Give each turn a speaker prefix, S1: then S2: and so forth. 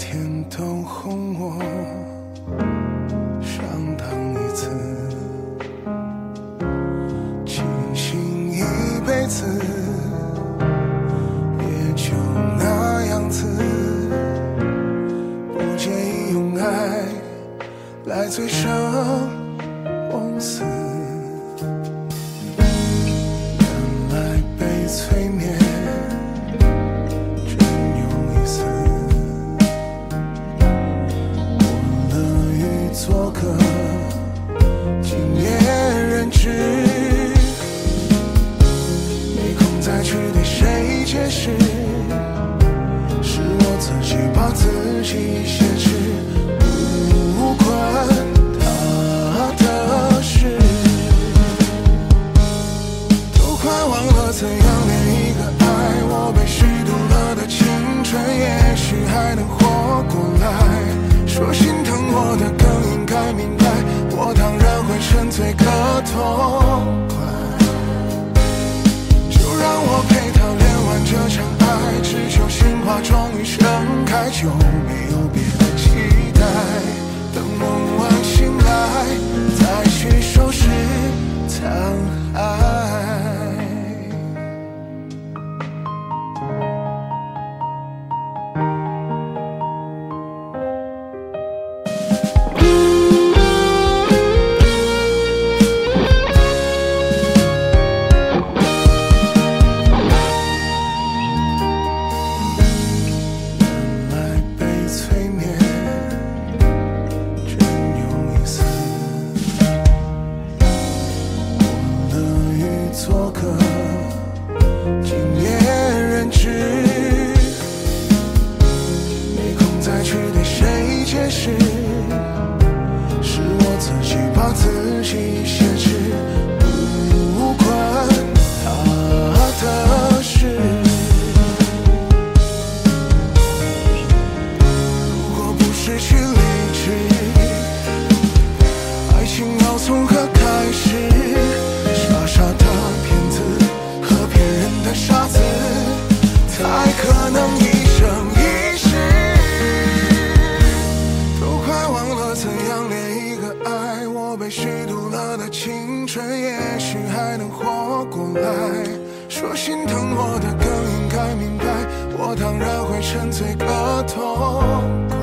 S1: 天都哄我上当一次清醒一辈子也就那样子不介意用爱来醉生解释是我自己把自己挟持不关他的事都快忘了怎样恋一个爱我被虚度了的青春也许还能 show me. anjos 谁也许还能活过来说心疼我的，更应该明白，我当然会沉醉个痛快。